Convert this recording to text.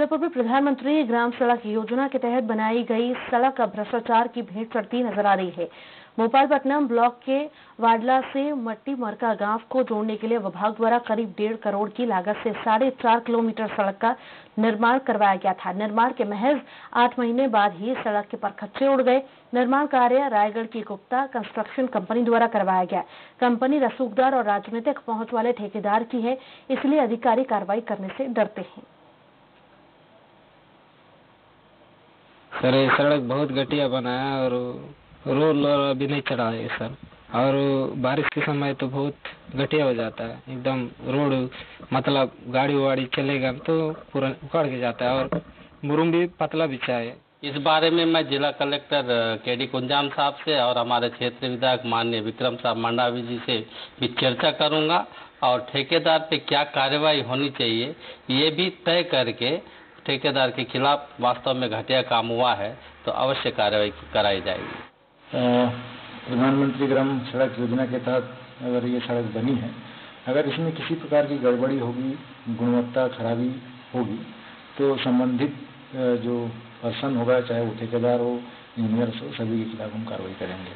जयपुर में प्रधानमंत्री ग्राम सड़क योजना के तहत बनाई गई सड़क भ्रष्टाचार की भेंट चढ़ती नज़र आ रही है। भोपालपट्टनम ब्लॉक के वाडला से मट्टी मरका गाँव को जोड़ने के लिए विभाग द्वारा करीब डेढ़ करोड़ की लागत से साढ़े चार किलोमीटर सड़क का निर्माण करवाया गया था। निर्माण के महज आठ महीने बाद ही सड़क के परखच्चे उड़ गए। निर्माण कार्य रायगढ़ की गुप्ता कंस्ट्रक्शन कंपनी द्वारा करवाया गया। कंपनी रसूखदार और राजनीतिक पहुँच वाले ठेकेदार की है, इसलिए अधिकारी कार्रवाई करने से डरते हैं। सर ये सड़क बहुत घटिया बना है और रोड अभी नहीं चढ़ा है सर और बारिश के समय तो बहुत घटिया हो जाता है। एकदम रोड मतलब गाड़ी वाड़ी चलेगा तो पूरा उखड़ के जाता है और मुरुम भी पतला बिछा है। इस बारे में मैं जिला कलेक्टर के डी कुंजाम साहब से और हमारे क्षेत्र विधायक माननीय विक्रम साहब मंडावी जी से भी चर्चा करूँगा और ठेकेदार पे क्या कार्रवाई होनी चाहिए, ये भी तय करके ठेकेदार के खिलाफ वास्तव में घटिया काम हुआ है तो अवश्य कार्रवाई कराई जाएगी। प्रधानमंत्री ग्राम सड़क योजना के तहत अगर ये सड़क बनी है अगर इसमें किसी प्रकार की गड़बड़ी होगी गुणवत्ता खराबी होगी तो संबंधित जो पर्सन होगा चाहे वो ठेकेदार हो इंजीनियर हो सभी के खिलाफ हम कार्रवाई करेंगे।